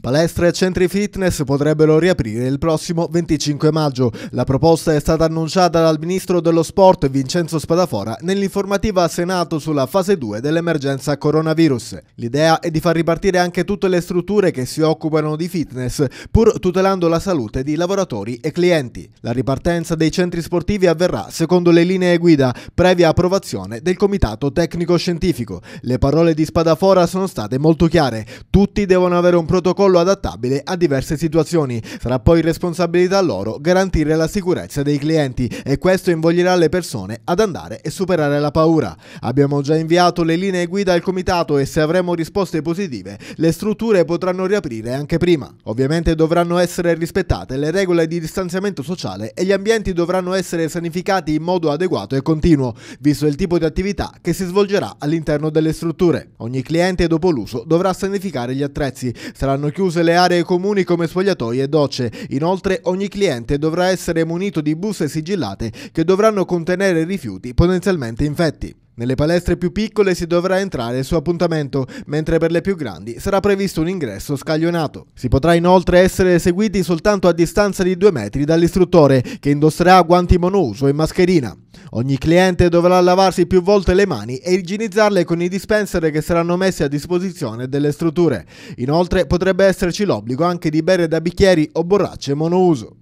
Palestre e centri fitness potrebbero riaprire il prossimo 25 maggio. La proposta è stata annunciata dal ministro dello sport Vincenzo Spadafora nell'informativa a Senato sulla fase 2 dell'emergenza coronavirus. L'idea è di far ripartire anche tutte le strutture che si occupano di fitness, pur tutelando la salute di lavoratori e clienti. La ripartenza dei centri sportivi avverrà secondo le linee guida, previa approvazione del comitato tecnico scientifico. Le parole di Spadafora sono state molto chiare. Tutti devono avere un protocollo protocollo adattabile a diverse situazioni. Sarà poi responsabilità loro garantire la sicurezza dei clienti e questo invoglierà le persone ad andare e superare la paura. Abbiamo già inviato le linee guida al comitato e se avremo risposte positive, le strutture potranno riaprire anche prima. Ovviamente dovranno essere rispettate le regole di distanziamento sociale e gli ambienti dovranno essere sanificati in modo adeguato e continuo, visto il tipo di attività che si svolgerà all'interno delle strutture. Ogni cliente dopo l'uso dovrà sanificare gli attrezzi, saranno chiusi chiuse le aree comuni come spogliatoi e docce. Inoltre ogni cliente dovrà essere munito di buste sigillate che dovranno contenere rifiuti potenzialmente infetti. Nelle palestre più piccole si dovrà entrare su appuntamento, mentre per le più grandi sarà previsto un ingresso scaglionato. Si potrà inoltre essere eseguiti soltanto a distanza di due metri dall'istruttore, che indosserà guanti monouso e mascherina. Ogni cliente dovrà lavarsi più volte le mani e igienizzarle con i dispenser che saranno messi a disposizione delle strutture. Inoltre potrebbe esserci l'obbligo anche di bere da bicchieri o borracce monouso.